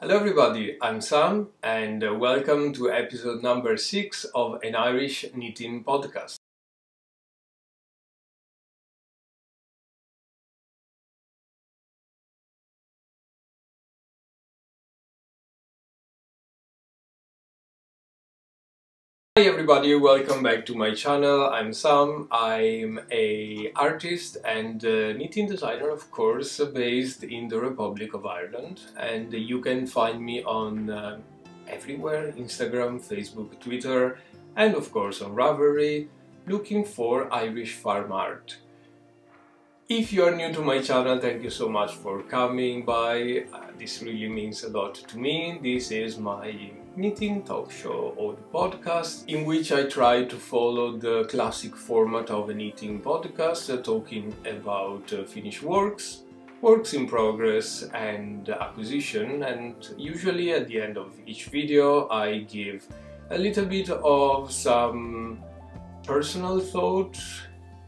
Hello everybody, I'm Sam and uh, welcome to episode number 6 of an Irish knitting podcast. Hi everybody, welcome back to my channel. I'm Sam. I'm a artist and knitting designer, of course, based in the Republic of Ireland. And you can find me on uh, everywhere, Instagram, Facebook, Twitter, and of course on Ravelry, looking for Irish farm art. If you are new to my channel, thank you so much for coming by. Uh, this really means a lot to me. This is my knitting talk show or the podcast in which I try to follow the classic format of a knitting podcast, uh, talking about uh, finished works, works in progress and acquisition and usually at the end of each video I give a little bit of some personal thought,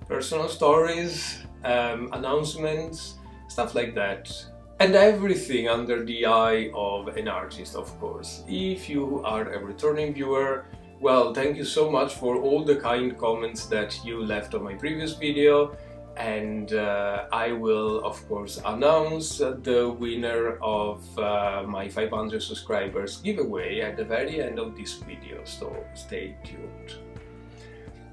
personal stories um, announcements, stuff like that. And everything under the eye of an artist, of course. If you are a returning viewer, well, thank you so much for all the kind comments that you left on my previous video and uh, I will of course announce the winner of uh, my 500 subscribers giveaway at the very end of this video, so stay tuned.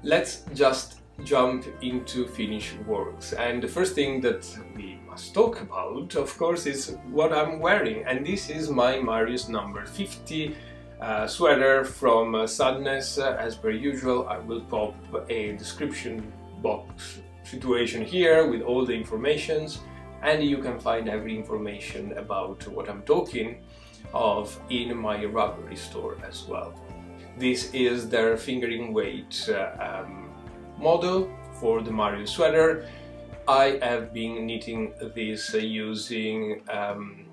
Let's just jump into finished works. And the first thing that we must talk about, of course, is what I'm wearing. And this is my Marius number 50 uh, sweater from uh, Sandnes. Uh, as per usual, I will pop a description box situation here with all the informations and you can find every information about what I'm talking of in my Ravelry store as well. This is their fingering weight uh, um, model for the Mario sweater. I have been knitting this uh, using um,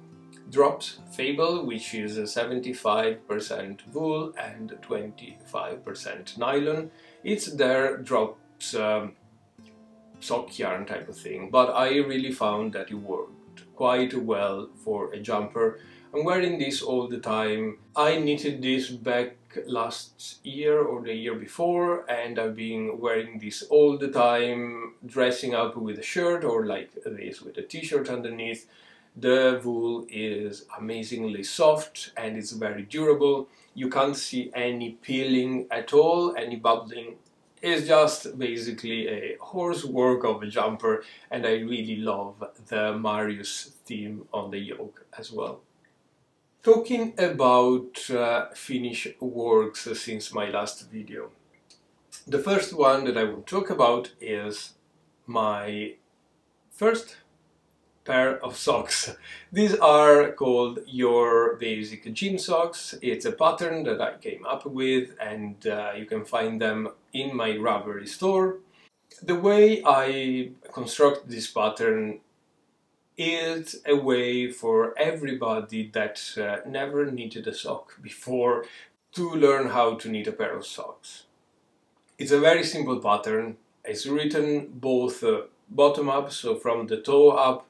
Drops Fable which is 75% wool and 25% nylon. It's their drops um, sock yarn type of thing but I really found that it worked quite well for a jumper. I'm wearing this all the time. I knitted this back last year or the year before and I've been wearing this all the time, dressing up with a shirt or like this with a t-shirt underneath. The wool is amazingly soft and it's very durable. You can't see any peeling at all, any bubbling. It's just basically a horse work of a jumper and I really love the Marius theme on the yoke as well. Talking about uh, finish works since my last video. The first one that I will talk about is my first pair of socks. These are called your basic gym socks. It's a pattern that I came up with and uh, you can find them in my Ravelry store. The way I construct this pattern is a way for everybody that uh, never knitted a sock before to learn how to knit a pair of socks. It's a very simple pattern. It's written both uh, bottom up, so from the toe up,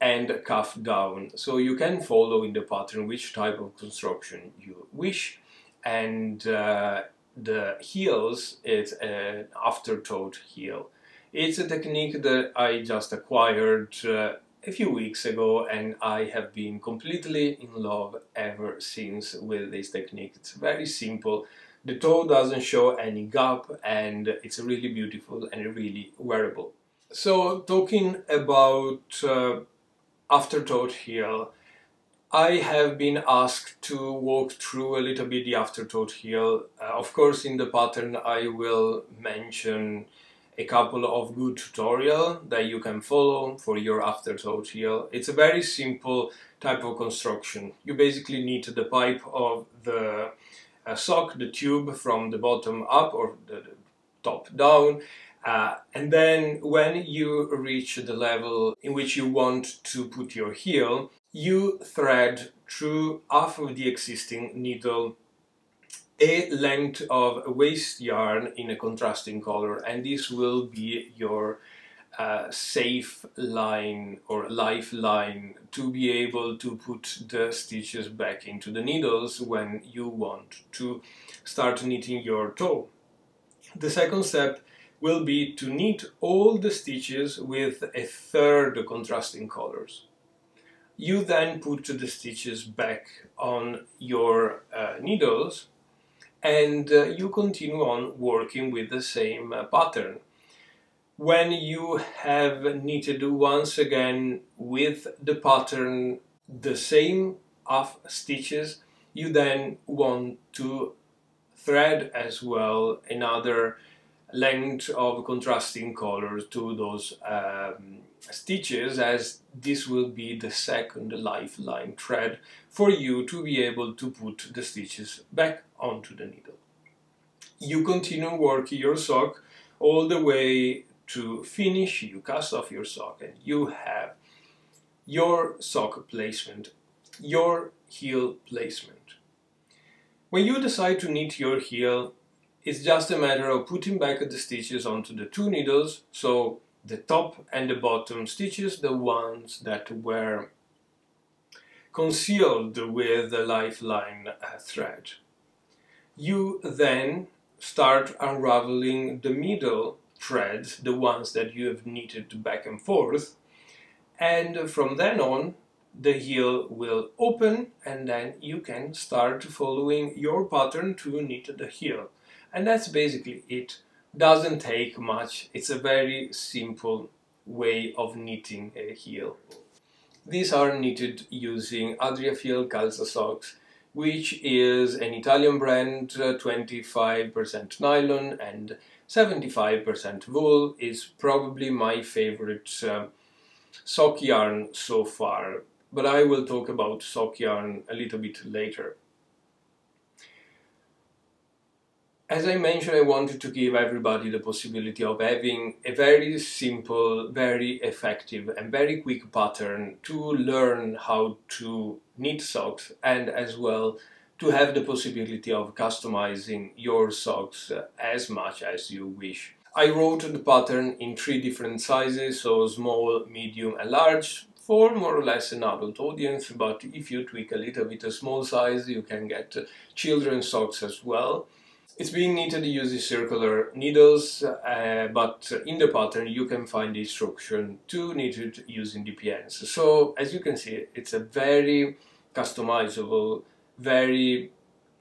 and cuff down. So you can follow in the pattern which type of construction you wish. And uh, the heels, it's an afterthought heel. It's a technique that I just acquired uh, a few weeks ago and I have been completely in love ever since with this technique. It's very simple. The toe doesn't show any gap and it's really beautiful and really wearable. So talking about uh, afterthought heel, I have been asked to walk through a little bit the afterthought heel. Uh, of course in the pattern I will mention a couple of good tutorial that you can follow for your afterthought heel. It's a very simple type of construction. You basically need the pipe of the uh, sock, the tube from the bottom up or the, the top down uh, and then when you reach the level in which you want to put your heel, you thread through half of the existing needle a length of waste yarn in a contrasting color and this will be your uh, safe line or lifeline to be able to put the stitches back into the needles when you want to start knitting your toe. The second step will be to knit all the stitches with a third contrasting colors. You then put the stitches back on your uh, needles and uh, you continue on working with the same uh, pattern. When you have knitted once again with the pattern the same of stitches, you then want to thread as well another length of contrasting colors to those um, stitches as this will be the second lifeline thread for you to be able to put the stitches back onto the needle. You continue working your sock all the way to finish, you cast off your sock and you have your sock placement, your heel placement. When you decide to knit your heel, it's just a matter of putting back the stitches onto the two needles, so the top and the bottom stitches, the ones that were concealed with the lifeline uh, thread. You then start unraveling the middle threads, the ones that you have knitted back and forth, and from then on the heel will open and then you can start following your pattern to knit the heel and that's basically it. Doesn't take much. It's a very simple way of knitting a heel. These are knitted using Adriafil Calza socks which is an Italian brand. 25% nylon and 75% wool is probably my favorite uh, sock yarn so far. But I will talk about sock yarn a little bit later As I mentioned, I wanted to give everybody the possibility of having a very simple, very effective and very quick pattern to learn how to knit socks and as well to have the possibility of customizing your socks as much as you wish. I wrote the pattern in three different sizes, so small, medium and large, for more or less an adult audience, but if you tweak a little bit a small size, you can get children's socks as well. It's being knitted using circular needles, uh, but in the pattern you can find the instruction to knit it using DPNs. So as you can see, it's a very customizable, very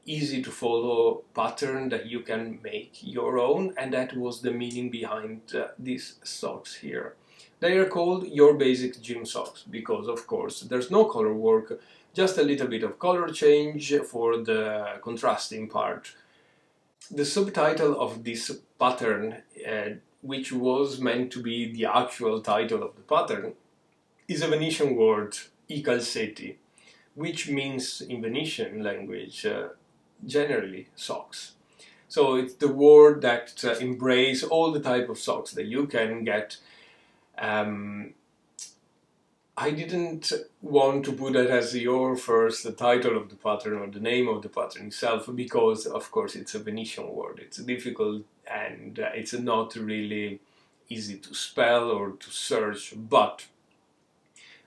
easy to follow pattern that you can make your own and that was the meaning behind uh, these socks here. They are called your basic gym socks because of course there's no color work, just a little bit of color change for the contrasting part the subtitle of this pattern, uh, which was meant to be the actual title of the pattern, is a Venetian word, i calzetti, which means in Venetian language uh, generally socks. So it's the word that uh, embrace all the type of socks that you can get um, I didn't want to put that as your first the title of the pattern or the name of the pattern itself because of course it's a Venetian word. It's difficult and uh, it's not really easy to spell or to search but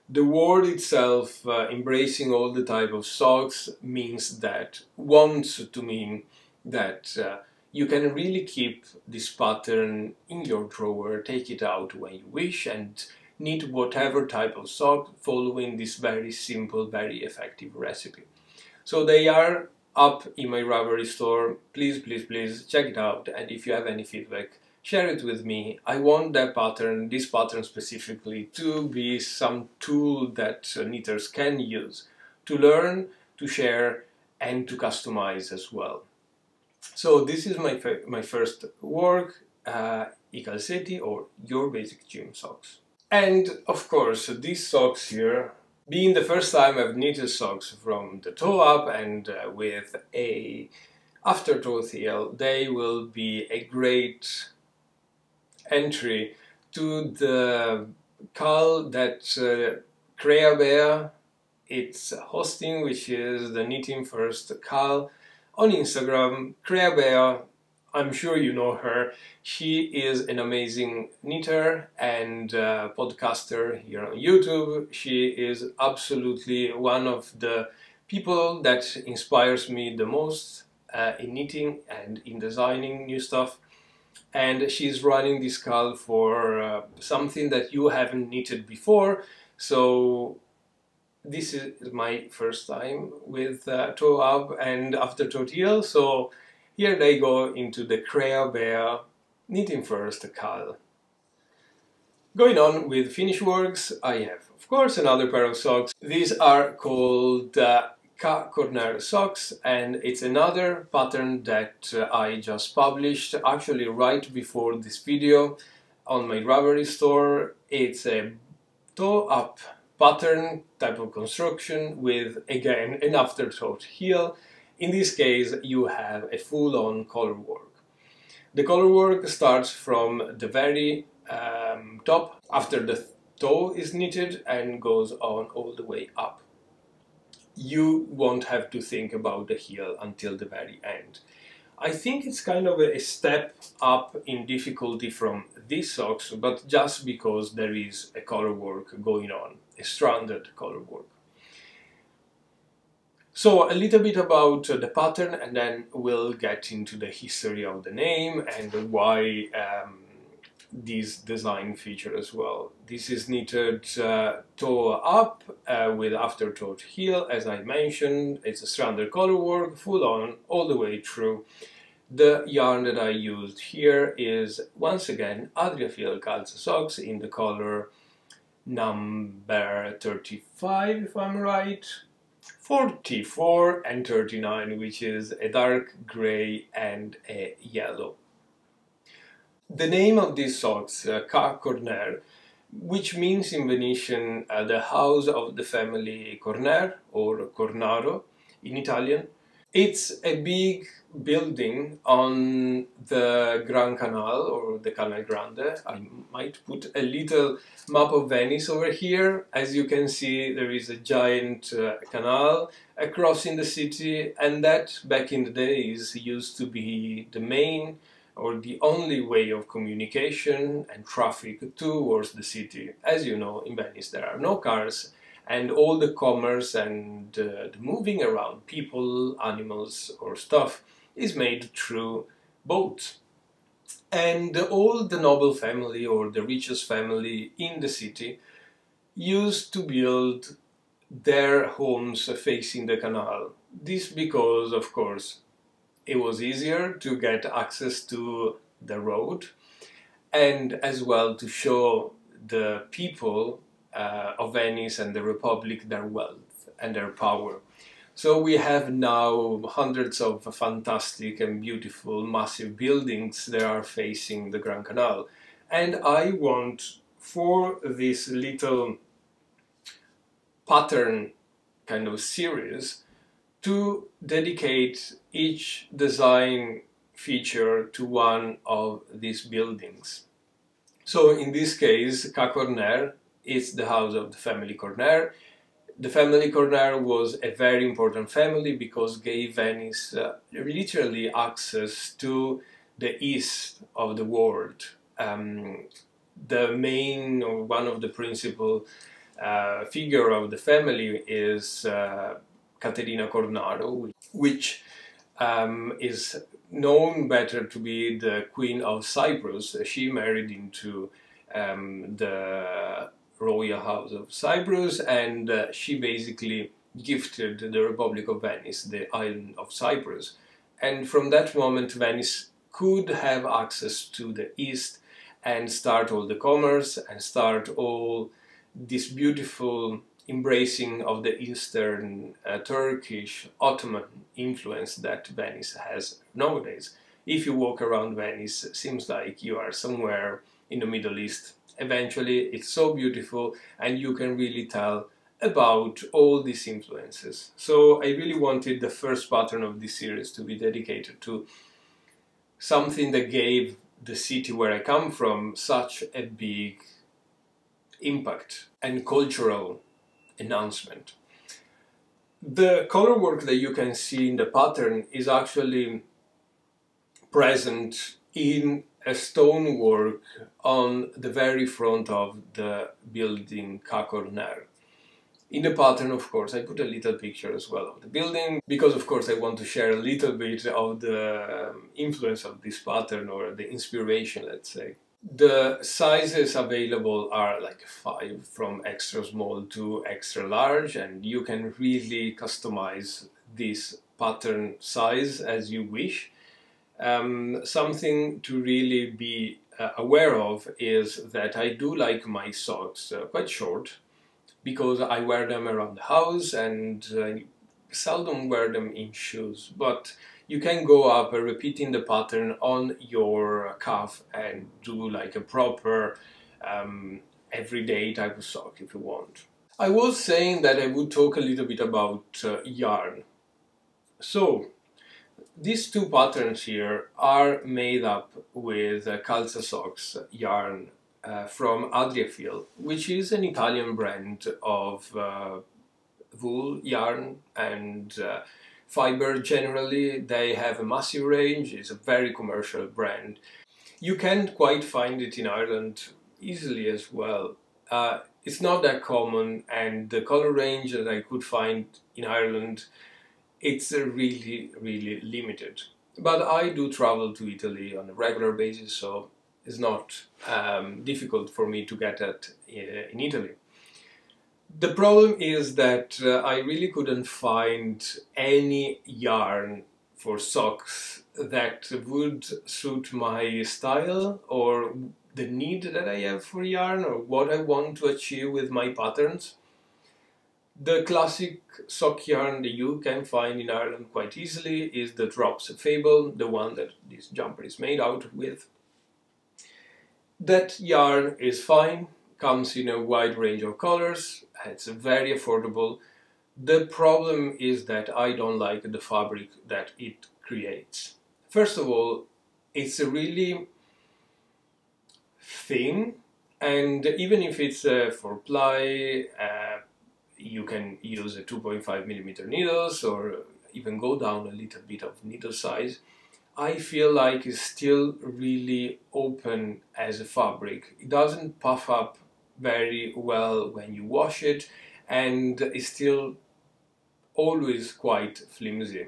the word itself uh, embracing all the type of socks means that wants to mean that uh, you can really keep this pattern in your drawer take it out when you wish and knit whatever type of sock following this very simple, very effective recipe. So they are up in my Ravelry store. Please, please, please check it out. And if you have any feedback, share it with me. I want that pattern, this pattern specifically, to be some tool that knitters can use to learn, to share, and to customize as well. So this is my, my first work, uh, I calzetti or Your Basic Gym Socks. And of course, these socks here, being the first time I've knitted socks from the toe up and uh, with a afterthought heel, they will be a great entry to the call that uh, CreaBea it's hosting, which is the Knitting First KAL on Instagram. CreaBea I'm sure you know her. She is an amazing knitter and uh, podcaster here on YouTube. She is absolutely one of the people that inspires me the most uh, in knitting and in designing new stuff. And she's running this call for uh, something that you haven't knitted before. So this is my first time with uh, Toe and Afterthought heel. So here they go into the CreaBea knitting first KAL. Going on with finish works, I have of course another pair of socks. These are called uh, Corner socks and it's another pattern that uh, I just published actually right before this video on my Ravelry store. It's a toe up pattern type of construction with again an afterthought heel in this case, you have a full-on color work. The color work starts from the very um, top after the toe is knitted and goes on all the way up. You won't have to think about the heel until the very end. I think it's kind of a step up in difficulty from these socks, but just because there is a color work going on, a stranded color work. So a little bit about uh, the pattern and then we'll get into the history of the name and why um, this design feature as well. This is knitted uh, toe up uh, with afterthought heel as I mentioned. It's a stranded color work full on all the way through. The yarn that I used here is once again Adriafil Calza socks in the color number 35 if I'm right 44 and 39, which is a dark gray and a yellow. The name of these socks, uh, Ca Corner, which means in Venetian uh, the house of the family Corner or Cornaro in Italian, it's a big building on the Grand Canal or the Canal Grande. I might put a little map of Venice over here. As you can see, there is a giant uh, canal across in the city, and that back in the days used to be the main or the only way of communication and traffic towards the city. As you know, in Venice there are no cars and all the commerce and uh, the moving around people, animals or stuff is made through boats. And all the noble family or the richest family in the city used to build their homes facing the canal. This because, of course, it was easier to get access to the road and as well to show the people uh, of Venice and the Republic their wealth and their power. So we have now hundreds of fantastic and beautiful massive buildings that are facing the Grand Canal. And I want for this little pattern kind of series to dedicate each design feature to one of these buildings. So in this case, Ca Corner is the house of the family Corner. The family Corner was a very important family because gave Venice uh, literally access to the east of the world. Um, the main or one of the principal uh, figure of the family is uh, Caterina Cornaro, which um, is known better to be the Queen of Cyprus. She married into um, the royal house of Cyprus and uh, she basically gifted the Republic of Venice the island of Cyprus. And from that moment Venice could have access to the east and start all the commerce and start all this beautiful embracing of the Eastern uh, Turkish Ottoman influence that Venice has nowadays. If you walk around Venice, it seems like you are somewhere in the Middle East eventually it's so beautiful and you can really tell about all these influences. So I really wanted the first pattern of this series to be dedicated to something that gave the city where I come from such a big impact and cultural announcement. The color work that you can see in the pattern is actually present in a stonework on the very front of the building Ca Corner. In the pattern, of course, I put a little picture as well of the building because, of course, I want to share a little bit of the um, influence of this pattern or the inspiration, let's say. The sizes available are like five from extra small to extra large, and you can really customize this pattern size as you wish. Um, something to really be uh, aware of is that I do like my socks uh, quite short because I wear them around the house and uh, seldom wear them in shoes. But you can go up uh, repeating the pattern on your calf and do like a proper um, everyday type of sock if you want. I was saying that I would talk a little bit about uh, yarn. So, these two patterns here are made up with uh, Socks yarn uh, from Adriafil, which is an Italian brand of uh, wool, yarn and uh, fiber generally. They have a massive range, it's a very commercial brand. You can't quite find it in Ireland easily as well. Uh, it's not that common and the color range that I could find in Ireland it's really really limited. But I do travel to Italy on a regular basis so it's not um, difficult for me to get at uh, in Italy. The problem is that uh, I really couldn't find any yarn for socks that would suit my style or the need that I have for yarn or what I want to achieve with my patterns. The classic sock yarn that you can find in Ireland quite easily is the Drops Fable, the one that this jumper is made out with. That yarn is fine, comes in a wide range of colors, it's very affordable. The problem is that I don't like the fabric that it creates. First of all, it's a really thin and even if it's uh, four ply, uh, you can use a 2.5 millimeter needles or even go down a little bit of needle size. I feel like it's still really open as a fabric. It doesn't puff up very well when you wash it and it's still always quite flimsy.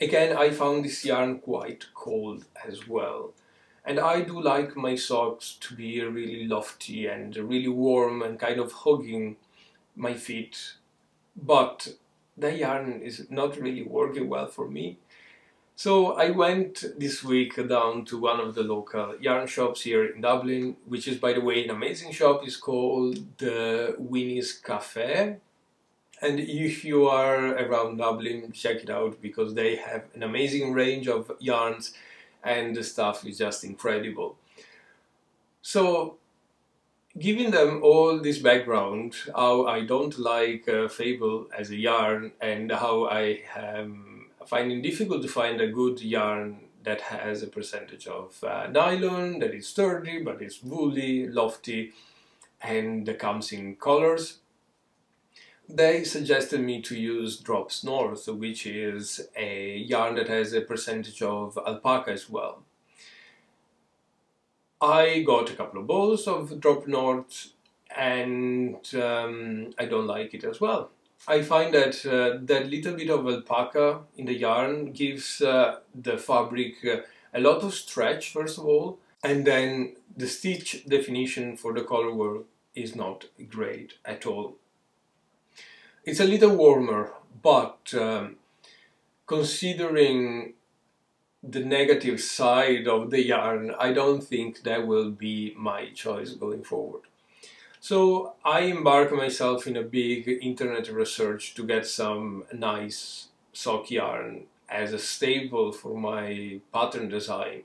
Again, I found this yarn quite cold as well. And I do like my socks to be really lofty and really warm and kind of hugging my feet. But the yarn is not really working well for me. So I went this week down to one of the local yarn shops here in Dublin, which is by the way an amazing shop. It's called the Winnie's Cafe. And if you are around Dublin, check it out because they have an amazing range of yarns and the stuff is just incredible. So giving them all this background, how I don't like uh, Fable as a yarn and how I am finding difficult to find a good yarn that has a percentage of uh, nylon, that is sturdy, but is woolly, lofty, and comes in colors. They suggested me to use Drops Nord, which is a yarn that has a percentage of alpaca as well. I got a couple of balls of Drop Nord and um, I don't like it as well. I find that uh, that little bit of alpaca in the yarn gives uh, the fabric uh, a lot of stretch first of all and then the stitch definition for the color work is not great at all. It's a little warmer but um, considering the negative side of the yarn I don't think that will be my choice going forward. So I embark myself in a big internet research to get some nice sock yarn as a staple for my pattern design.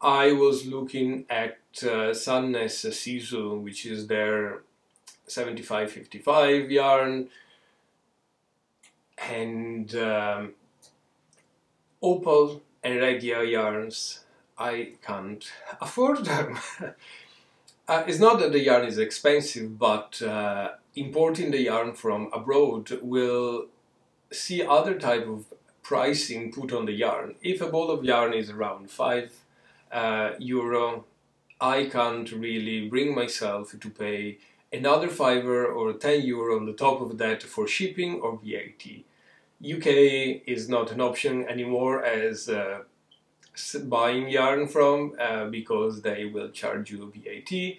I was looking at uh, Sandnes Sisu, which is their 7555 yarn, and um, Opal and Regia yarns. I can't afford them. Uh, it's not that the yarn is expensive, but uh, importing the yarn from abroad will see other type of pricing put on the yarn. If a ball of yarn is around 5 uh, euro, I can't really bring myself to pay another fiver or 10 euro on the top of that for shipping or VAT. UK is not an option anymore as uh, buying yarn from uh, because they will charge you VAT.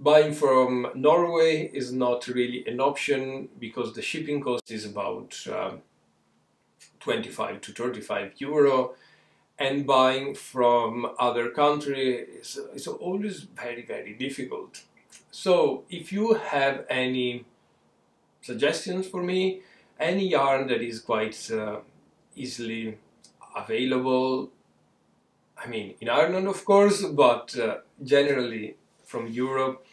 Buying from Norway is not really an option because the shipping cost is about um, 25 to 35 euro and buying from other countries is, is always very very difficult. So if you have any suggestions for me, any yarn that is quite uh, easily available, I mean in Ireland of course, but uh, generally from Europe,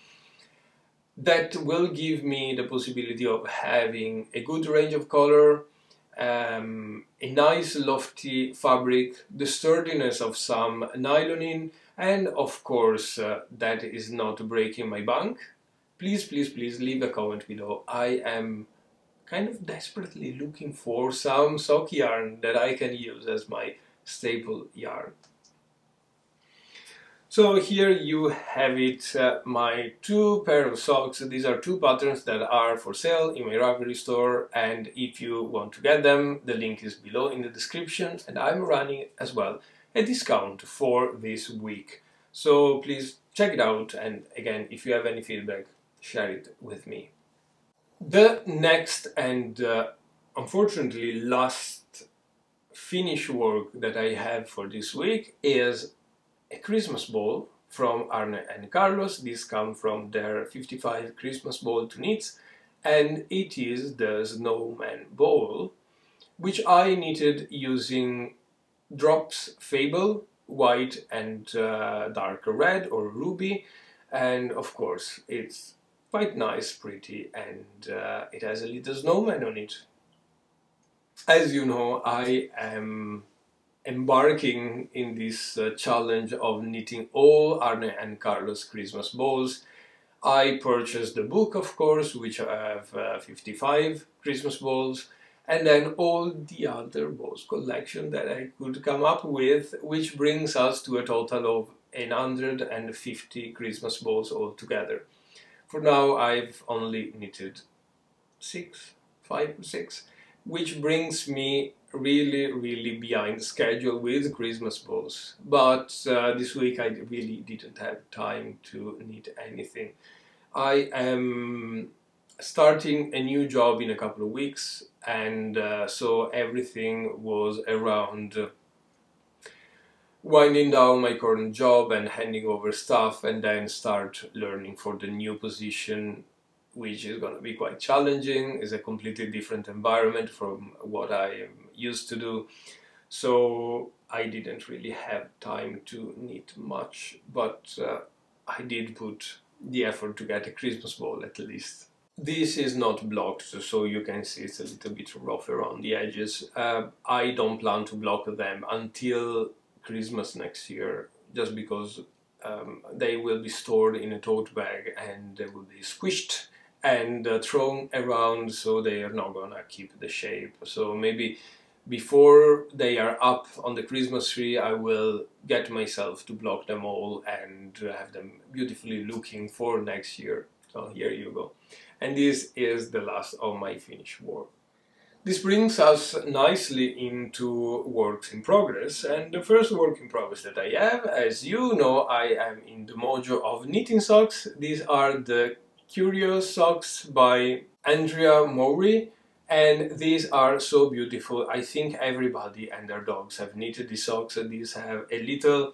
that will give me the possibility of having a good range of color, um, a nice lofty fabric, the sturdiness of some nyloning, and of course uh, that is not breaking my bank. Please, please, please leave a comment below. I am kind of desperately looking for some sock yarn that I can use as my staple yarn. So here you have it, uh, my two pair of socks. These are two patterns that are for sale in my Ravelry store and if you want to get them, the link is below in the description and I'm running as well a discount for this week. So please check it out and again, if you have any feedback, share it with me. The next and uh, unfortunately last finish work that I have for this week is a Christmas ball from Arne and Carlos. This comes from their 55 Christmas ball to knits and it is the snowman ball which I knitted using drops Fable white and uh, darker red or ruby and of course it's quite nice pretty and uh, it has a little snowman on it as you know I am embarking in this uh, challenge of knitting all Arne and Carlos Christmas balls. I purchased the book, of course, which have uh, 55 Christmas balls, and then all the other balls collection that I could come up with, which brings us to a total of 150 Christmas balls altogether. For now, I've only knitted six, five, six, which brings me really, really behind schedule with Christmas balls. But uh, this week I really didn't have time to knit anything. I am starting a new job in a couple of weeks and uh, so everything was around winding down my current job and handing over stuff and then start learning for the new position which is going to be quite challenging, is a completely different environment from what I am used to do. So I didn't really have time to knit much, but uh, I did put the effort to get a Christmas ball at least. This is not blocked, so you can see it's a little bit rough around the edges. Uh, I don't plan to block them until Christmas next year, just because um, they will be stored in a tote bag and they will be squished and uh, thrown around so they are not gonna keep the shape. So maybe before they are up on the Christmas tree I will get myself to block them all and have them beautifully looking for next year. So here you go. And this is the last of my finished work. This brings us nicely into works in progress and the first work in progress that I have, as you know, I am in the mojo of knitting socks. These are the Curious Socks by Andrea Mowry and these are so beautiful. I think everybody and their dogs have knitted these socks and these have a little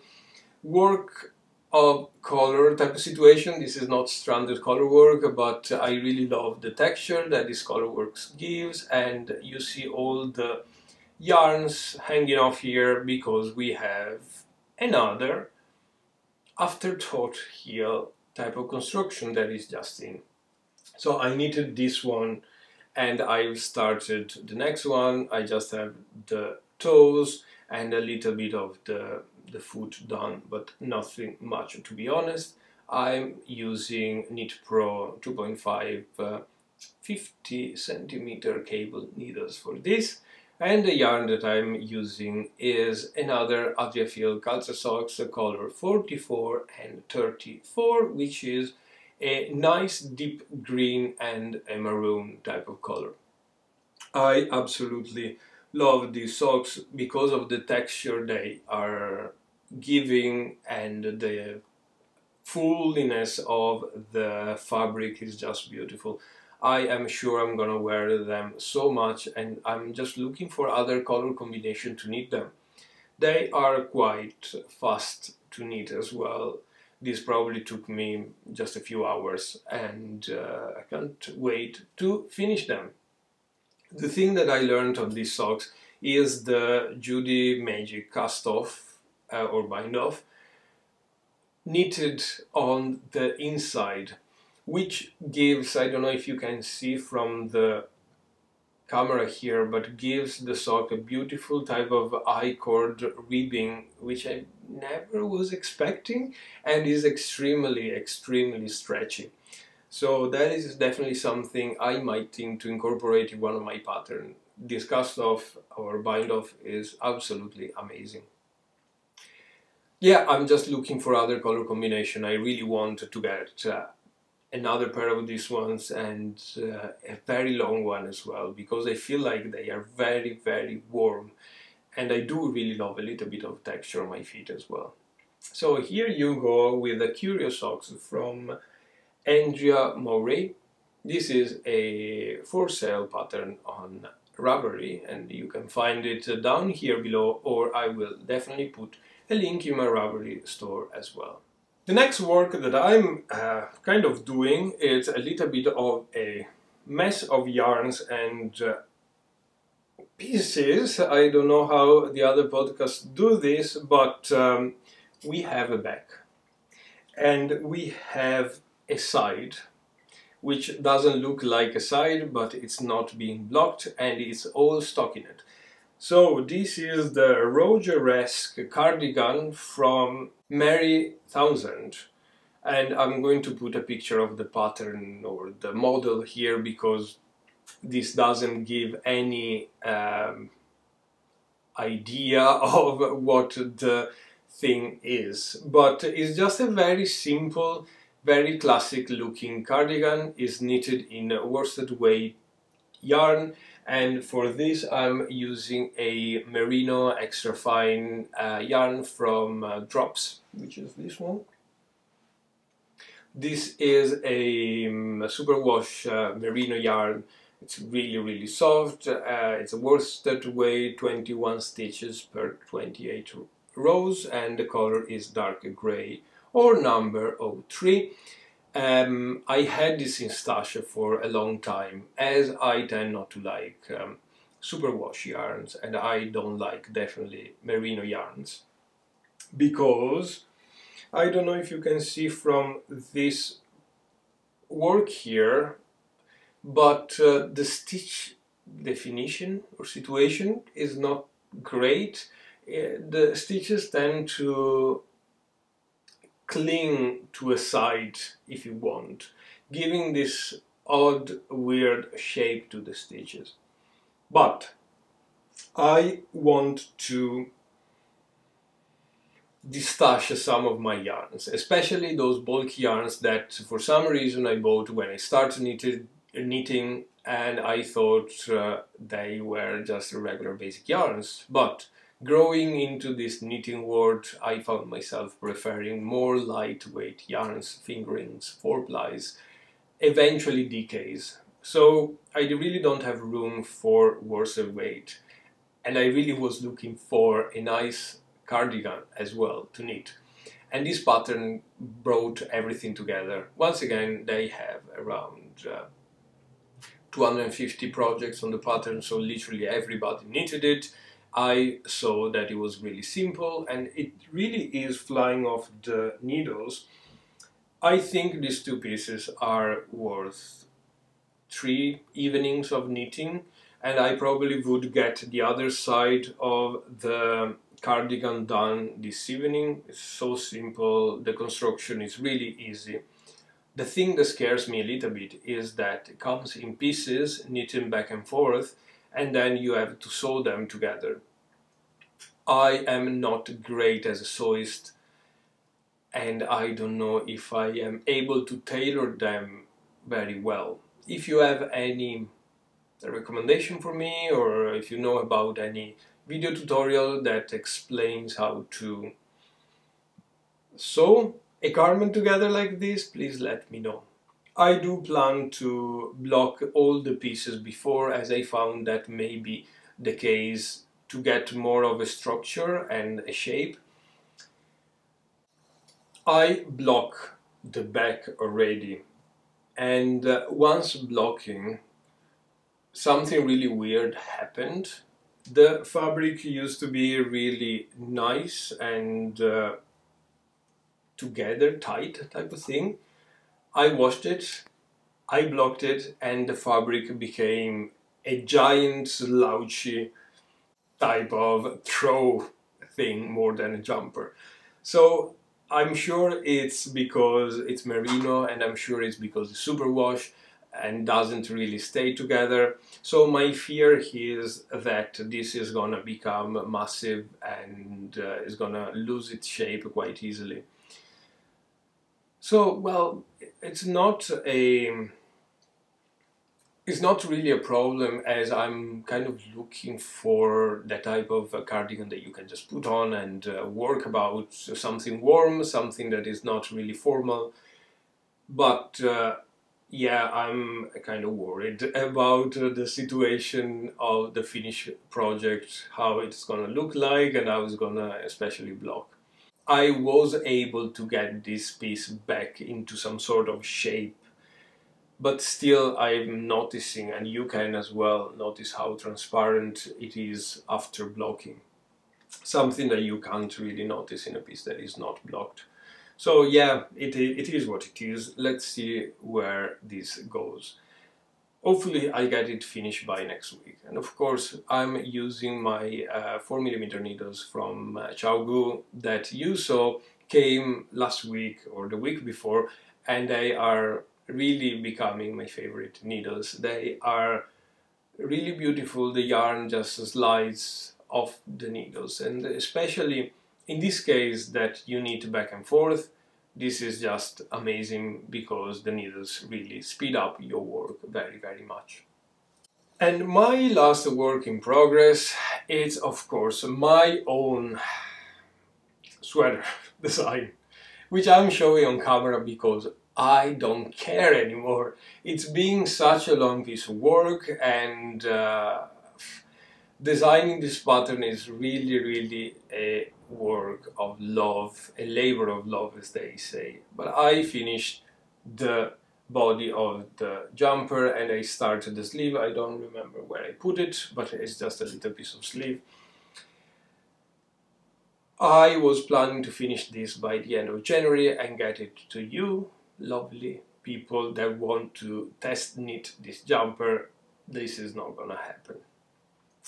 work of color type of situation. This is not stranded color work, but I really love the texture that this color works gives and you see all the yarns hanging off here because we have another afterthought heel type of construction that is just in. So I knitted this one and I started the next one. I just have the toes and a little bit of the, the foot done, but nothing much to be honest. I'm using Knit Pro 2.5 uh, 50 centimeter cable needles for this And the yarn that I'm using is another Adriafil Socks color 44 and 34, which is a nice deep green and a maroon type of color. I absolutely love these socks because of the texture they are giving and the fullness of the fabric is just beautiful. I am sure I'm gonna wear them so much and I'm just looking for other color combination to knit them. They are quite fast to knit as well. This probably took me just a few hours and uh, I can't wait to finish them. The thing that I learned on these socks is the Judy Magic cast off uh, or bind off knitted on the inside which gives, I don't know if you can see from the camera here, but gives the sock a beautiful type of I-cord ribbing, which I never was expecting and is extremely, extremely stretchy. So that is definitely something I might think to incorporate in one of my patterns. This cast off or bind off is absolutely amazing. Yeah, I'm just looking for other color combination. I really want to get uh, another pair of these ones and uh, a very long one as well because I feel like they are very very warm and I do really love a little bit of texture on my feet as well. So here you go with the Curious Socks from Andrea Mowry. This is a for sale pattern on Ravelry and you can find it down here below or I will definitely put a link in my Ravelry store as well. The next work that I'm uh, kind of doing is a little bit of a mess of yarns and uh, pieces. I don't know how the other podcasts do this, but um, we have a back and we have a side which doesn't look like a side but it's not being blocked and it's all stockinette. So this is the Rogeresque cardigan from Mary Townsend and I'm going to put a picture of the pattern or the model here because this doesn't give any um, idea of what the thing is but it's just a very simple very classic looking cardigan is knitted in worsted weight yarn. And for this I'm using a merino extra fine uh, yarn from uh, Drops which is this one. This is a, um, superwash uh, merino yarn. It's really really soft. Uh, it's a worsted weight 21 stitches per 28 rows and the color is dark gray or number 03 um, I had this in stash for a long time, as I tend not to like um, superwash yarns, and I don't like definitely merino yarns, because I don't know if you can see from this work here, but uh, the stitch definition or situation is not great. Uh, the stitches tend to cling to a side if you want, giving this odd, weird shape to the stitches. But I want to destash some of my yarns, especially those bulky yarns that for some reason I bought when I started knitted, knitting and I thought uh, they were just regular basic yarns. But Growing into this knitting world, I found myself preferring more lightweight yarns, fingerings, four plies, eventually DKs. So I really don't have room for worse weight and I really was looking for a nice cardigan as well to knit. And this pattern brought everything together. Once again, they have around uh, 250 projects on the pattern, so literally everybody knitted it. I saw that it was really simple and it really is flying off the needles. I think these two pieces are worth three evenings of knitting and I probably would get the other side of the cardigan done this evening. It's so simple, the construction is really easy. The thing that scares me a little bit is that it comes in pieces, knitting back and forth, and then you have to sew them together. I am not great as a sewist and I don't know if I am able to tailor them very well. If you have any recommendation for me or if you know about any video tutorial that explains how to sew a garment together like this, please let me know. I do plan to block all the pieces before as I found that may be the case to get more of a structure and a shape I block the back already and uh, once blocking something really weird happened. The fabric used to be really nice and uh, together, tight type of thing. I washed it, I blocked it and the fabric became a giant slouchy type of throw thing more than a jumper. So I'm sure it's because it's merino and I'm sure it's because it's superwash and doesn't really stay together. So my fear is that this is gonna become massive and uh, is gonna lose its shape quite easily. So, well, it's not a it's not really a problem as I'm kind of looking for that type of cardigan that you can just put on and uh, work about something warm, something that is not really formal. But uh, yeah, I'm kind of worried about uh, the situation of the finished project, how it's gonna look like and how it's gonna especially block. I was able to get this piece back into some sort of shape but still I'm noticing and you can as well notice how transparent it is after blocking. Something that you can't really notice in a piece that is not blocked. So yeah it, it is what it is. Let's see where this goes hopefully I get it finished by next week and of course I'm using my uh, 4mm needles from uh, ChiaoGoo that you saw came last week or the week before and they are really becoming my favorite needles. They are really beautiful. The yarn just slides off the needles and especially in this case that you need to back and forth this is just amazing because the needles really speed up your work very very much. And my last work in progress is of course my own sweater design which I'm showing on camera because I don't care anymore. It's being such a long piece of work and uh, designing this pattern is really, really a work of love, a labor of love as they say. But I finished the body of the jumper and I started the sleeve. I don't remember where I put it, but it's just a little piece of sleeve. I was planning to finish this by the end of January and get it to you lovely people that want to test knit this jumper, this is not gonna happen.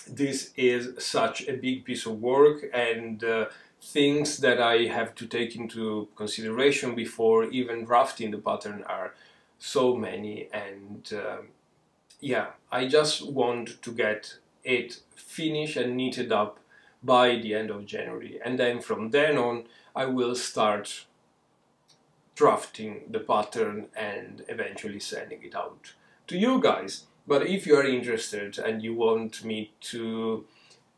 This is such a big piece of work and uh, things that I have to take into consideration before even drafting the pattern are so many and uh, yeah, I just want to get it finished and knitted up by the end of January and then from then on I will start drafting the pattern and eventually sending it out to you guys. But if you are interested and you want me to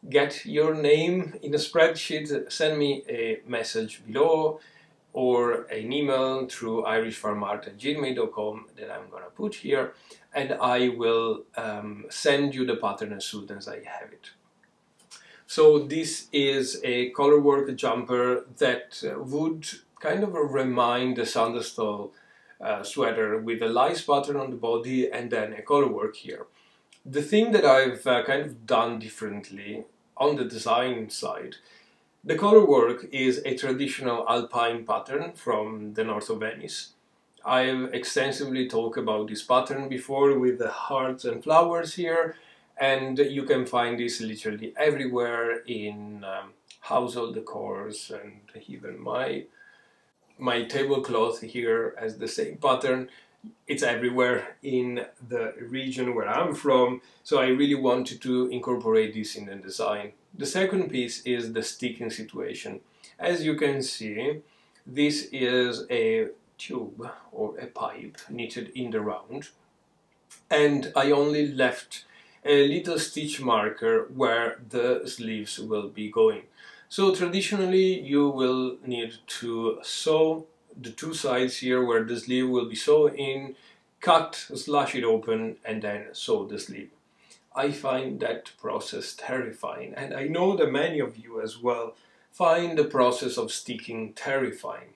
get your name in a spreadsheet, send me a message below or an email through irishfarmart at gmail.com that I'm gonna put here and I will um, send you the pattern as soon as I have it. So this is a colorwork jumper that would kind of remind the Setesdal uh, sweater with a lice pattern on the body and then a color work here. The thing that I've uh, kind of done differently on the design side, the color work is a traditional alpine pattern from the north of Venice. I've extensively talked about this pattern before with the hearts and flowers here and you can find this literally everywhere in um, household decors and even my my tablecloth here has the same pattern it's everywhere in the region where I'm from, so I really wanted to incorporate this in the design. The second piece is the steeking situation. As you can see, this is a tube or a pipe knitted in the round and I only left a little stitch marker where the sleeves will be going. So traditionally you will need to sew the two sides here where the sleeve will be sewn in, cut, slash it open and then sew the sleeve. I find that process terrifying and I know that many of you as well find the process of steeking terrifying.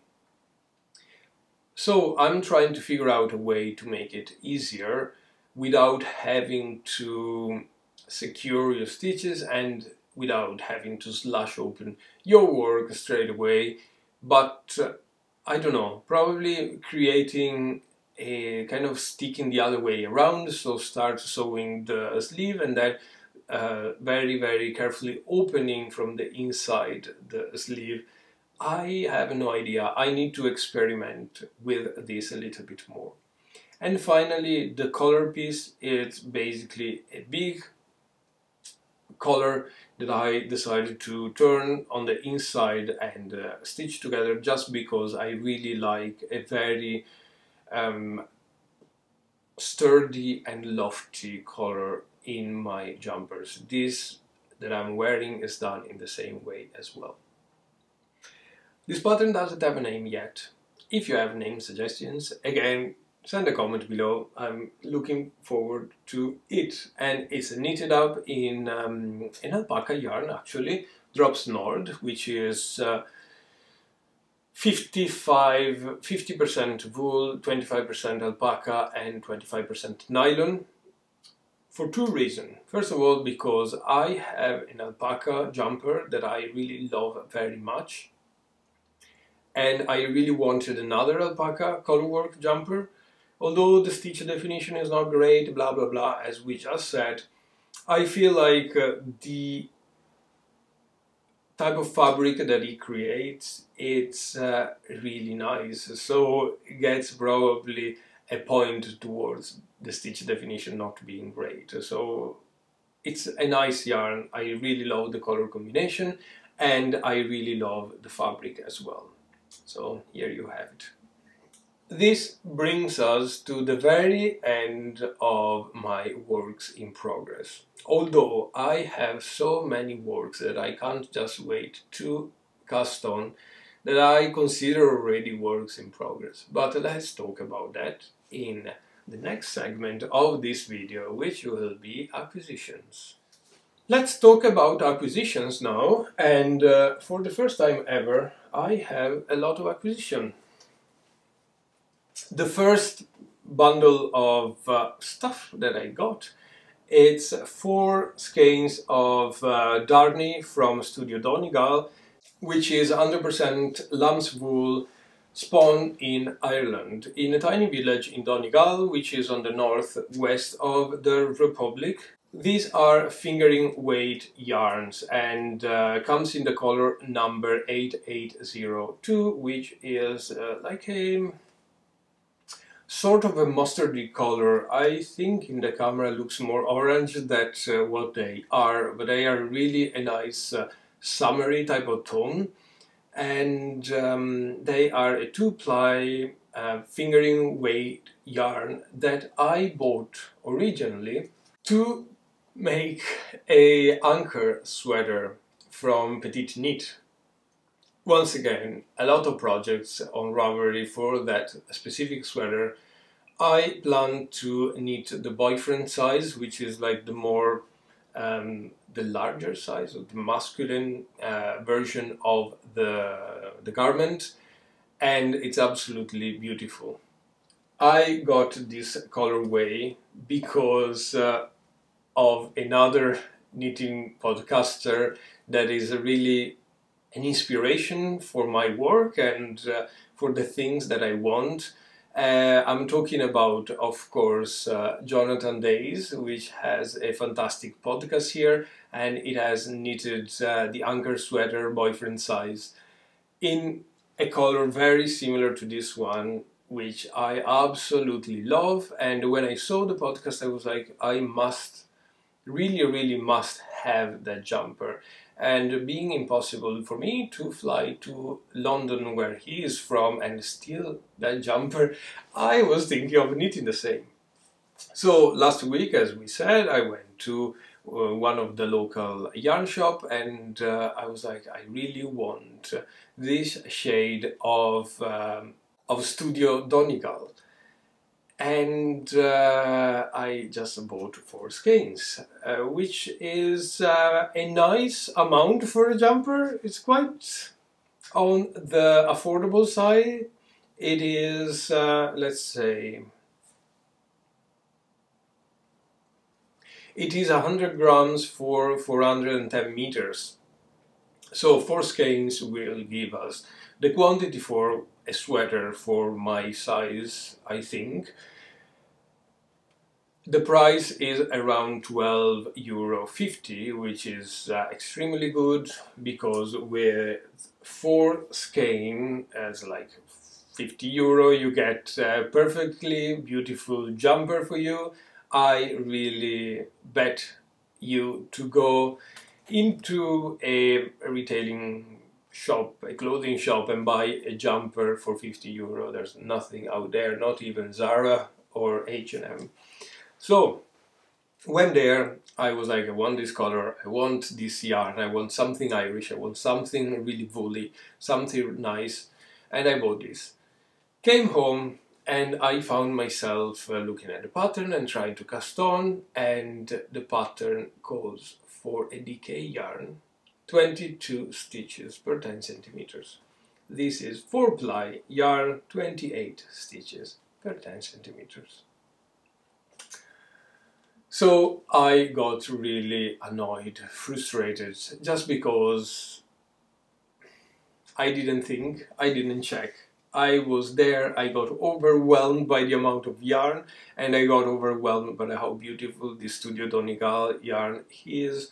So I'm trying to figure out a way to make it easier without having to secure your stitches and without having to slash open your work straight away. But uh, I don't know probably creating a kind of steeking the other way around so start sewing the sleeve and then uh, very very carefully opening from the inside the sleeve. I have no idea. I need to experiment with this a little bit more. And finally the color piece. It's basically a big color that I decided to turn on the inside and uh, stitch together just because I really like a very um, sturdy and lofty color in my jumpers. This that I'm wearing is done in the same way as well. This pattern doesn't have a name yet. If you have name suggestions, again, send a comment below. I'm looking forward to it. And it's knitted up in, um, in alpaca yarn actually, Drops Nord, which is uh, 55, 50% wool, 25% alpaca and 25% nylon for two reasons. First of all, because I have an alpaca jumper that I really love very much. And I really wanted another alpaca colorwork jumper although the stitch definition is not great, blah blah blah, as we just said, I feel like uh, the type of fabric that he creates, it's uh, really nice. So it gets probably a point towards the stitch definition not being great. So it's a nice yarn. I really love the color combination and I really love the fabric as well. So here you have it. This brings us to the very end of my works in progress. Although I have so many works that I can't just wait to cast on that I consider already works in progress. But let's talk about that in the next segment of this video, which will be acquisitions. Let's talk about acquisitions now, and uh, for the first time ever, I have a lot of acquisition the first bundle of uh, stuff that I got it's four skeins of uh, from Studio Donegal which is 100% lamb's wool spawn in Ireland in a tiny village in Donegal which is on the northwest of the Republic. These are fingering weight yarns and uh, comes in the color number 8802 which is uh, like a sort of a mustardy color. I think in the camera looks more orange than uh, what they are, but they are really a nice uh, summery type of tone. And um, they are a two-ply uh, fingering weight yarn that I bought originally to make a Ankers sweater from PetiteKnit. Once again, a lot of projects on Ravelry for that specific sweater I plan to knit the boyfriend size, which is like the more um, the larger size of the masculine uh, version of the the garment, and it's absolutely beautiful. I got this colorway because uh, of another knitting podcaster that is really an inspiration for my work and uh, for the things that I want. Uh, I'm talking about, of course, uh, Jonathan Days, which has a fantastic podcast here, and it has knitted uh, the Ankers Sweater boyfriend size in a color very similar to this one, which I absolutely love. And when I saw the podcast, I was like, I must, really, really must have that jumper. And being impossible for me to fly to London, where he is from, and steal that jumper, I was thinking of knitting the same. So last week, as we said, I went to uh, one of the local yarn shop and uh, I was like, I really want this shade of, um, of Studio Donegal. And uh, I just bought four skeins, uh, which is uh, a nice amount for a jumper. It's quite on the affordable side. It is, uh, let's say, It is 100 grams for 410 meters. So four skeins will give us the quantity for a sweater for my size, I think. The price is around 12 euro 50, which is uh, extremely good because with four skein as like 50 euro you get a perfectly beautiful jumper for you I really bet you to go into a retailing shop, a clothing shop and buy a jumper for 50 euro. There's nothing out there, not even Zara or H&M. So when there, I was like, I want this color, I want this yarn, I want something Irish, I want something really woolly, something nice, and I bought this. Came home, and I found myself uh, looking at the pattern and trying to cast on and the pattern calls for a DK yarn 22 stitches per 10 centimeters. This is 4 ply yarn 28 stitches per 10 centimeters. So I got really annoyed, frustrated, just because I didn't think, I didn't check, I was there, I got overwhelmed by the amount of yarn and I got overwhelmed by how beautiful this Studio Donegal yarn is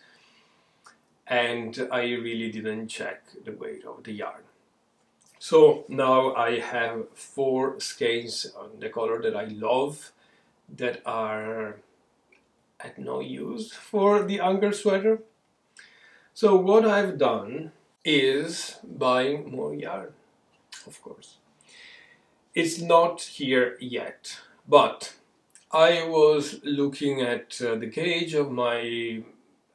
and I really didn't check the weight of the yarn. So now I have four skeins on the color that I love that are at no use for the Ankers sweater. So what I've done is buying more yarn, of course. It's not here yet, but I was looking at uh, the gauge of my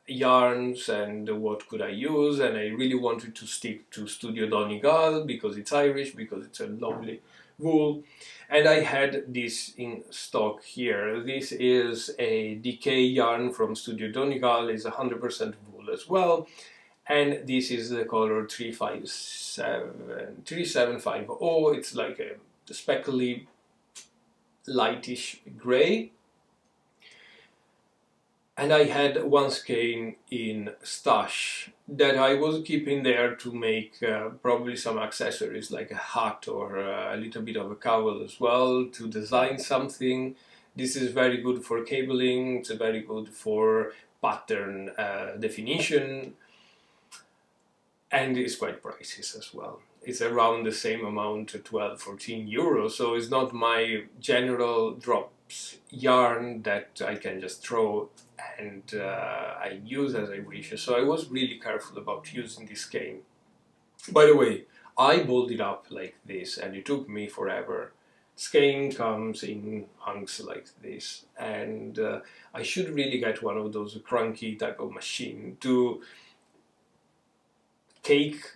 yarns and what could I use and I really wanted to stick to Studio Donegal because it's Irish, because it's a lovely wool. And I had this in stock here. This is a DK yarn from Studio Donegal, it's 100% wool as well. And this is the color 357, 3750, it's like a speckly lightish grey and I had one skein in stash that I was keeping there to make uh, probably some accessories like a hat or uh, a little bit of a cowl as well to design something. This is very good for cabling, it's very good for pattern uh, definition and it's quite pricey as well it's around the same amount, 12, 14 euros. So it's not my general drops yarn that I can just throw and uh, I use as I wish. So I was really careful about using this skein. By the way, I balled it up like this and it took me forever. Skein comes in hunks like this and uh, I should really get one of those cranky type of machine to take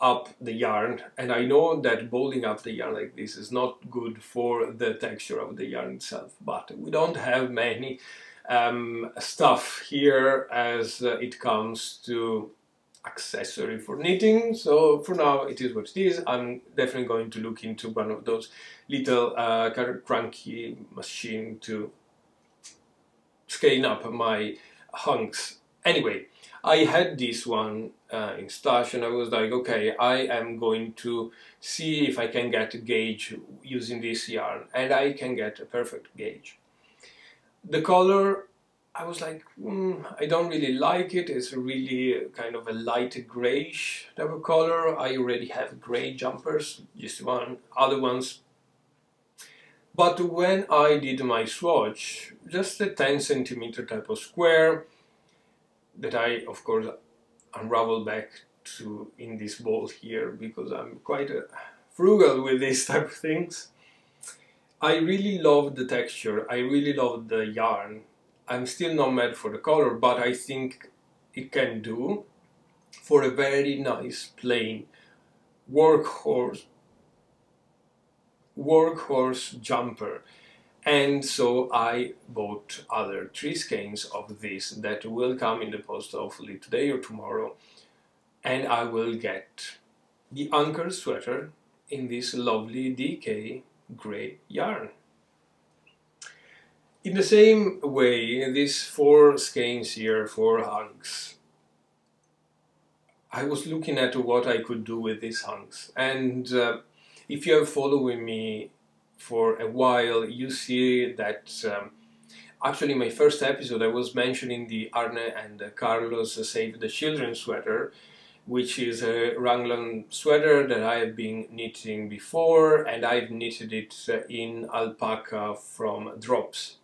up the yarn and I know that balding up the yarn like this is not good for the texture of the yarn itself but we don't have many um, stuff here as uh, it comes to accessory for knitting. So for now it is what it is. I'm definitely going to look into one of those little uh, cranky machine to scale up my hunks. Anyway I had this one uh, in stash and I was like, okay, I am going to see if I can get a gauge using this yarn. And I can get a perfect gauge. The color, I was like, mm, I don't really like it. It's really kind of a light grayish type of color. I already have gray jumpers, just one. Other ones But when I did my swatch, just a 10 centimeter type of square that I, of course, unravel back to in this ball here because I'm quite uh, frugal with these type of things. I really love the texture, I really love the yarn. I'm still not mad for the color, but I think it can do for a very nice plain workhorse workhorse jumper. And so I bought other three skeins of this that will come in the post hopefully today or tomorrow. And I will get the Ankers sweater in this lovely DK grey yarn. In the same way, these four skeins here, four hunks, I was looking at what I could do with these hunks and uh, if you are following me for a while, you see that um, actually my first episode I was mentioning the Arne and Carlos Save the Children sweater, which is a raglan sweater that I have been knitting before and I've knitted it in alpaca from Drops,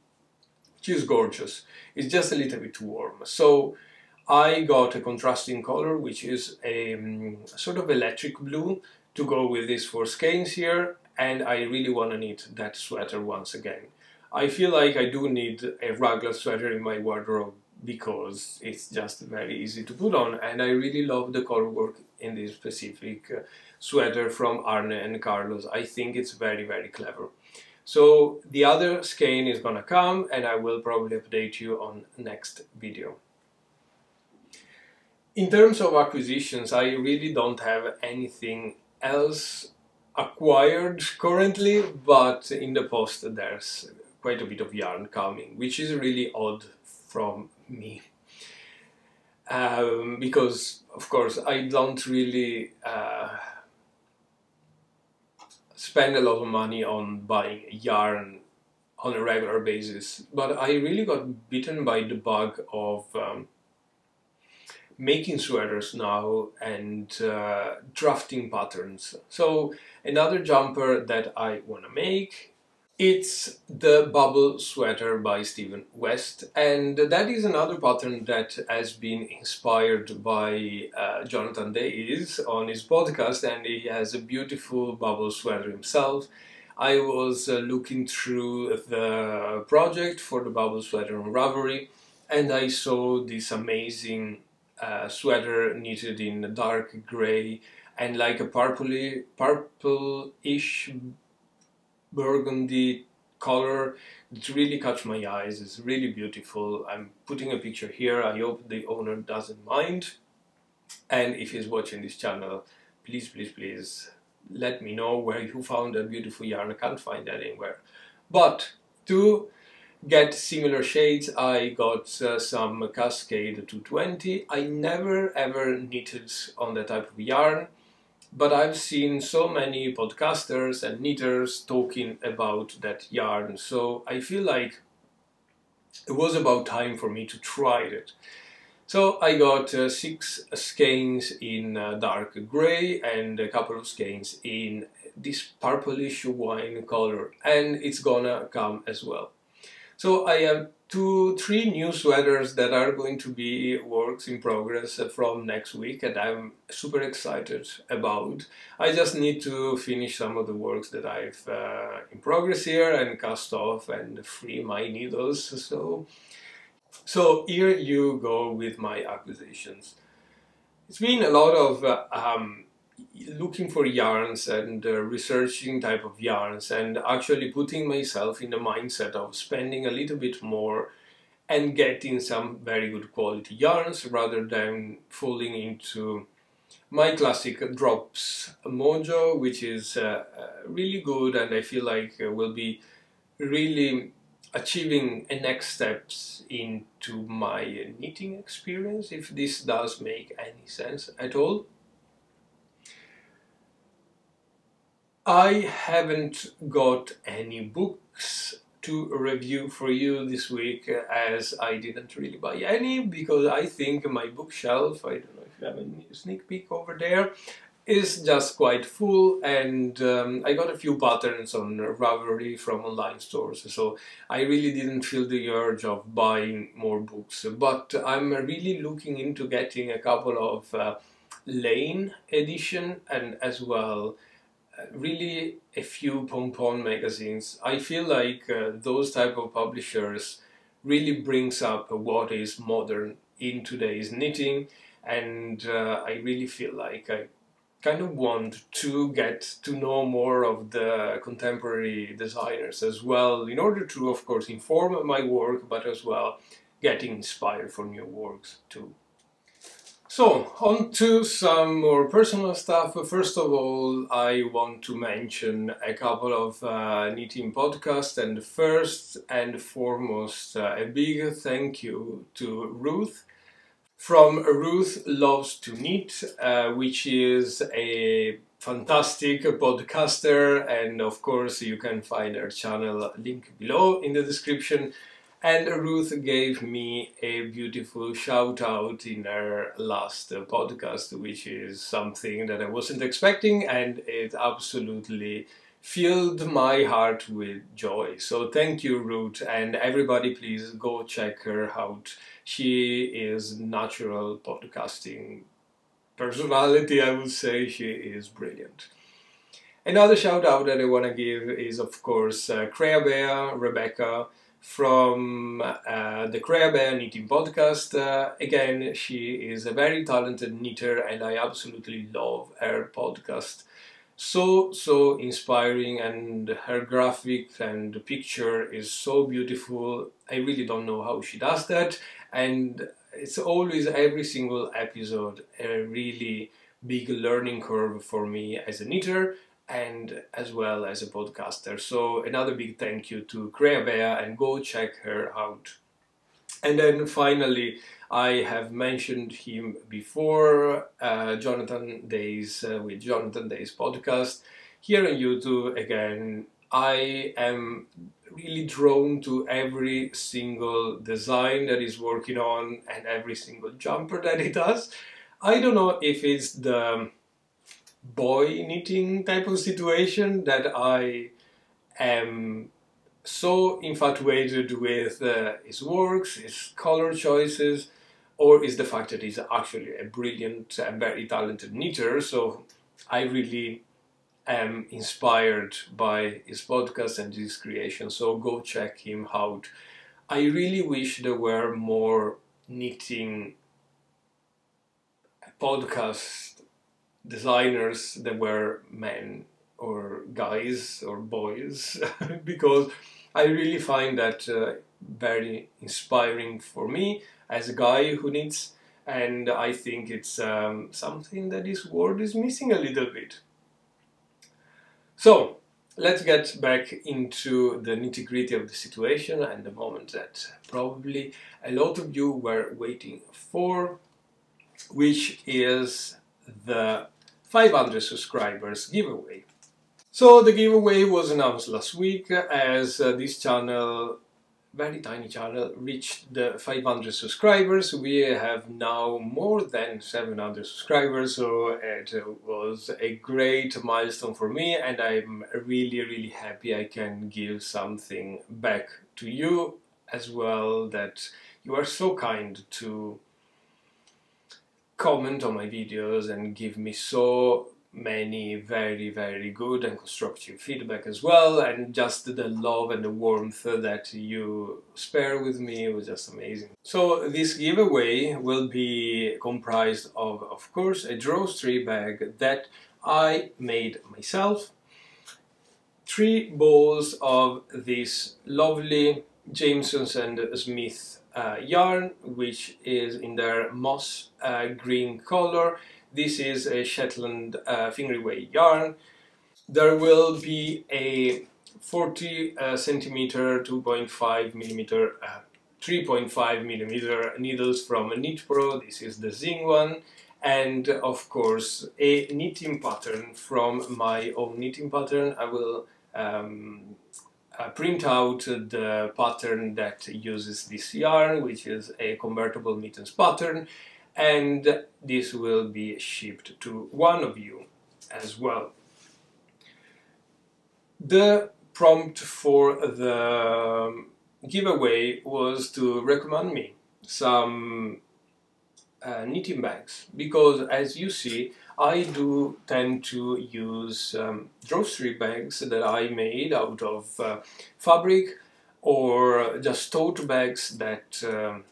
which is gorgeous. It's just a little bit warm. So I got a contrasting color, which is a um, sort of electric blue, to go with these four skeins here and I really want to knit that sweater once again. I feel like I do need a raglan sweater in my wardrobe because it's just very easy to put on and I really love the color work in this specific uh, sweater from Arne and Carlos. I think it's very very clever. So the other skein is gonna come and I will probably update you on next video. In terms of acquisitions, I really don't have anything else acquired currently, but in the post there's quite a bit of yarn coming, which is really odd from me. Um, because, of course, I don't really uh, spend a lot of money on buying yarn on a regular basis, but I really got bitten by the bug of um, making sweaters now and uh, drafting patterns. So another jumper that I want to make it's the bubble sweater by Stephen West and that is another pattern that has been inspired by uh, Jonathan Days on his podcast and he has a beautiful bubble sweater himself. I was uh, looking through the project for the bubble sweater on Ravelry and I saw this amazing uh, sweater knitted in dark gray and like a purpley, purple-ish burgundy color it really catch my eyes. It's really beautiful. I'm putting a picture here. I hope the owner doesn't mind. And if he's watching this channel please please please let me know where you found that beautiful yarn. I can't find that anywhere. But to get similar shades I got uh, some Cascade 220 I never ever knitted on that type of yarn but I've seen so many podcasters and knitters talking about that yarn so I feel like it was about time for me to try it. So I got uh, six skeins in uh, dark grey and a couple of skeins in this purplish wine color and it's gonna come as well. So I have two, three new sweaters that are going to be works in progress from next week and I'm super excited about. I just need to finish some of the works that I've uh, in progress here and cast off and free my needles. So, so here you go with my acquisitions. It's been a lot of uh, um, looking for yarns and uh, researching type of yarns and actually putting myself in the mindset of spending a little bit more and getting some very good quality yarns rather than falling into my classic drops mojo which is uh, uh, really good and I feel like uh, will be really achieving a next steps into my knitting experience if this does make any sense at all. I haven't got any books to review for you this week as I didn't really buy any because I think my bookshelf, I don't know if you have a sneak peek over there, is just quite full and um, I got a few patterns on Ravelry from online stores so I really didn't feel the urge of buying more books. But I'm really looking into getting a couple of uh, Laine edition and as well uh, really a few Pon magazines. I feel like uh, those type of publishers really brings up what is modern in today's knitting and uh, I really feel like I kind of want to get to know more of the contemporary designers as well in order to of course inform my work but as well getting inspired for new works too. So, on to some more personal stuff. First of all, I want to mention a couple of uh, knitting podcasts, and first and foremost, uh, a big thank you to Ruth from Ruth Loves to Knit, uh, which is a fantastic podcaster, and of course, you can find her channel link below in the description. And Ruth gave me a beautiful shout out in her last podcast, which is something that I wasn't expecting, and it absolutely filled my heart with joy. So thank you, Ruth, and everybody, please go check her out. She is natural podcasting personality, I would say. She is brilliant. Another shout out that I want to give is, of course, uh, Crea Rebecca from uh, the CreaBea Knitting Podcast. Uh, again, she is a very talented knitter, and I absolutely love her podcast. So so inspiring and her graphic and the picture is so beautiful. I really don't know how she does that. And it's always every single episode a really big learning curve for me as a knitter and as well as a podcaster so another big thank you to CreaBea and go check her out and then finally I have mentioned him before, uh, Jonathan Days uh, with Jonathan Days podcast. Here on YouTube, again, I am really drawn to every single design that he's working on and every single jumper that he does. I don't know if it's the boy knitting type of situation that I am so infatuated with uh, his works, his color choices, or is the fact that he's actually a brilliant and very talented knitter. So I really am inspired by his podcast and his creation. So go check him out. I really wish there were more knitting podcast designers that were men or guys or boys because I really find that uh, very inspiring for me as a guy who needs and I think it's um, something that this world is missing a little bit. So let's get back into the nitty gritty of the situation and the moment that probably a lot of you were waiting for, which is the 500 subscribers giveaway. So the giveaway was announced last week as uh, this channel very tiny channel reached the 500 subscribers. We have now more than 700 subscribers, so it was a great milestone for me, and I'm really, really happy I can give something back to you as well. That you are so kind to comment on my videos and give me so many very very good and constructive feedback as well and just the love and the warmth that you spare with me was just amazing. So this giveaway will be comprised of of course a drawstring bag that i made myself three balls of this lovely Jamiesons and Smith uh, yarn which is in their moss uh, green color this is a Shetland uh, fingerway yarn. There will be a 40 uh, centimeter, 2.5 millimeter, uh, 3.5 millimeter needles from a Knit Pro. This is the Zing one. And of course, a knitting pattern from my own knitting pattern. I will um, uh, print out the pattern that uses this yarn, which is a convertible mittens pattern and this will be shipped to one of you. as well. The prompt for the giveaway was to recommend me some uh, knitting bags because as you see I do tend to use um, bags that I made out of uh, fabric or just tote bags that um,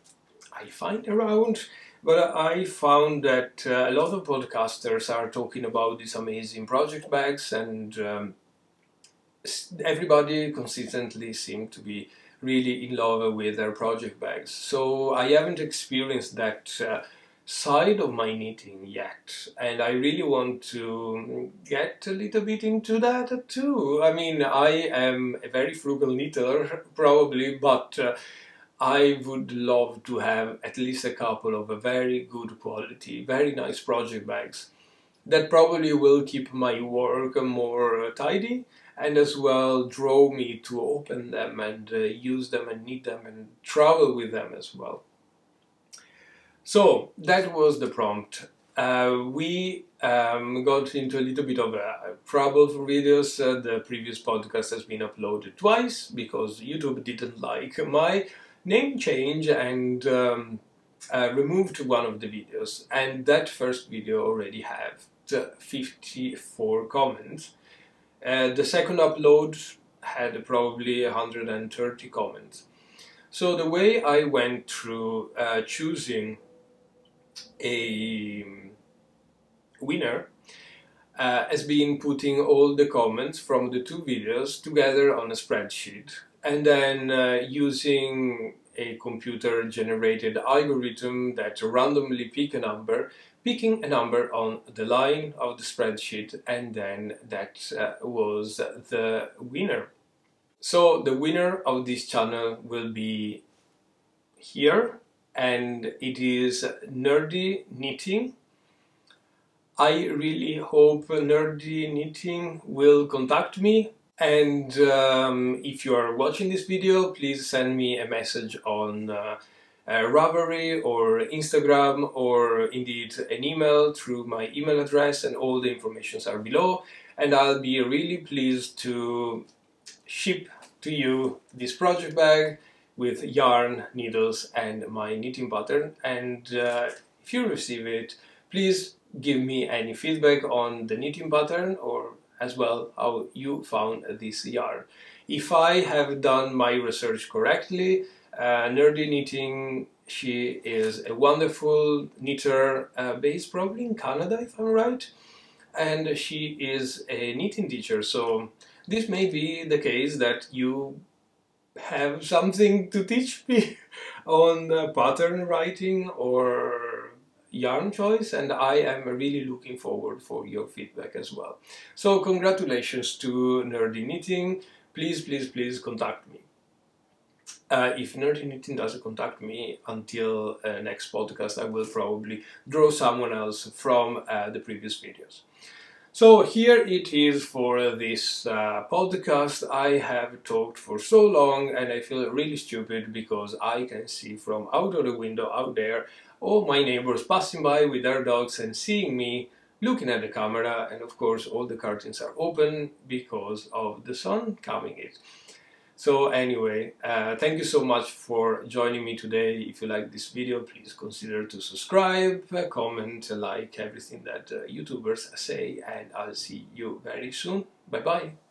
I find around but I found that uh, a lot of podcasters are talking about these amazing project bags and um, everybody consistently seemed to be really in love with their project bags. So I haven't experienced that uh, side of my knitting yet and I really want to get a little bit into that too. I mean I am a very frugal knitter probably but uh, I would love to have at least a couple of a very good quality, very nice project bags that probably will keep my work more tidy and as well draw me to open them and uh, use them and knit them and travel with them as well. So that was the prompt. Uh, we um, got into a little bit of a trouble for videos. Uh, the previous podcast has been uploaded twice because YouTube didn't like my name change and um, uh, removed one of the videos. And that first video already had 54 comments. Uh, the second upload had probably 130 comments. So the way I went through uh, choosing a winner uh, has been putting all the comments from the two videos together on a spreadsheet and then uh, using a computer generated algorithm that randomly pick a number picking a number on the line of the spreadsheet and then that uh, was the winner. So the winner of this channel will be here and it is Nerdy Knitting. I really hope Nerdy Knitting will contact me. And um, if you are watching this video please send me a message on uh, uh, Ravelry or Instagram or indeed an email through my email address and all the informations are below. And I'll be really pleased to ship to you this project bag with yarn, needles and my knitting pattern. And uh, if you receive it please give me any feedback on the knitting pattern or as well how you found this yarn. If I have done my research correctly, uh, Nerdy Knitting, she is a wonderful knitter uh, based probably in Canada if I'm right. And she is a knitting teacher. So this may be the case that you have something to teach me on uh, pattern writing or yarn choice and I am really looking forward for your feedback as well. So congratulations to Nerdy Knitting, please please please contact me. Uh, if Nerdy Knitting doesn't contact me until uh, next podcast I will probably draw someone else from uh, the previous videos. So here it is for this uh, podcast. I have talked for so long and I feel really stupid because I can see from out of the window out there all my neighbors passing by with their dogs and seeing me looking at the camera and of course all the curtains are open because of the sun coming in. So anyway, uh, thank you so much for joining me today. If you like this video, please consider to subscribe, uh, comment, like everything that uh, YouTubers say and I'll see you very soon. Bye bye.